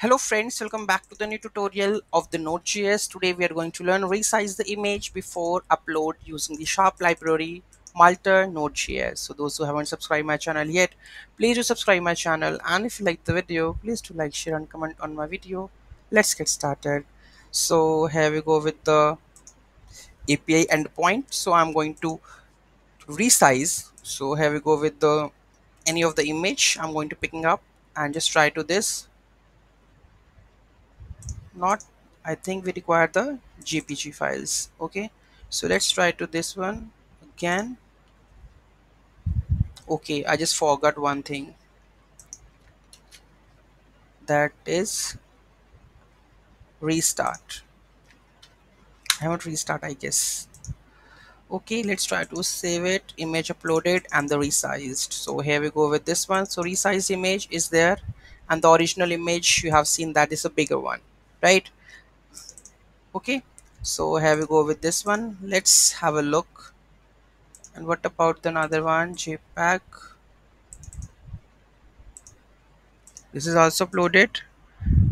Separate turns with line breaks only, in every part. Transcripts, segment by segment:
Hello friends, welcome back to the new tutorial of the Node.js. Today we are going to learn resize the image before upload using the Sharp library Multer Node.js. So those who haven't subscribed my channel yet, please do subscribe my channel and if you like the video, please do like, share and comment on my video. Let's get started. So here we go with the API endpoint. So I'm going to resize. So here we go with the any of the image I'm going to picking up and just try to this not I think we require the JPG files okay? So let's try to this one again. Okay I just forgot one thing. That is restart. I haven't restart I guess. Okay let's try to save it. Image uploaded and the resized. So here we go with this one. So resized image is there. And the original image you have seen that is a bigger one right? Okay so here we go with this one? Let's have a look. And what about another one? Jpeg this is also uploaded.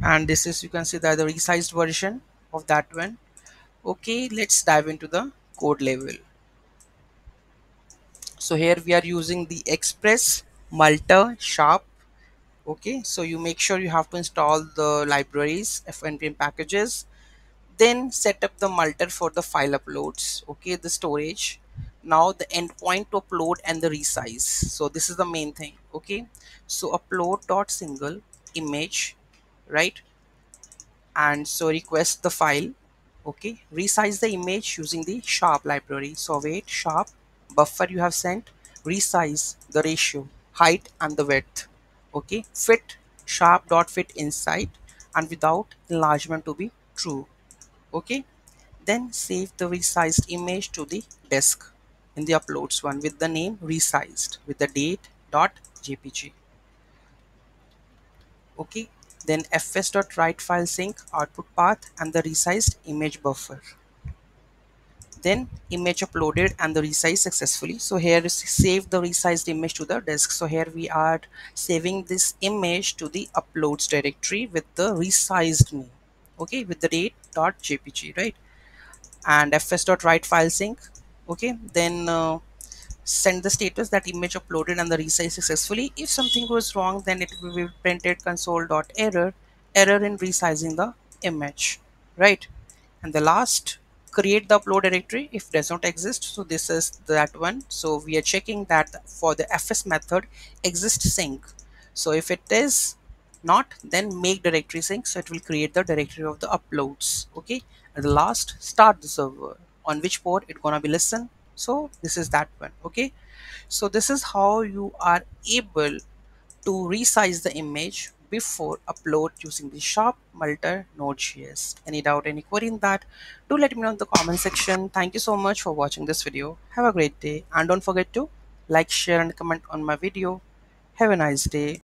And this is you can see that the resized version of that one. Okay let's dive into the code level. So here we are using the express multer sharp okay so you make sure you have to install the libraries fnpm packages. Then set up the multer for the file uploads okay the storage. Now the endpoint to upload and the resize. So this is the main thing okay. So upload dot single image right? And so request the file okay. Resize the image using the sharp library. So await sharp buffer you have sent resize the ratio height and the width okay? Fit sharp dot fit inside and without enlargement to be true okay? Then save the resized image to the disk in the uploads one with the name resized with the date dot jpg okay? Then fs dot write file sync output path and the resized image buffer then image uploaded and the resize successfully. So here is save the resized image to the disk so here we are saving this image to the uploads directory with the resized name okay with the date dot jpg right? And fs dot write file sync okay then uh, send the status that image uploaded and the resize successfully. If something goes wrong then it will be printed console dot error error in resizing the image right? And the last create the upload directory if does not exist. So this is that one. So we are checking that for the fs method exist sync. So if it is not then make directory sync. So it will create the directory of the uploads. Okay. And the last start the server. On which port it gonna be listen. So this is that one. Okay. So this is how you are able to resize the image before upload using the sharp multer node.js any doubt any query in that do let me know in the comment section. Thank you so much for watching this video. Have a great day. And don't forget to like share and comment on my video. Have a nice day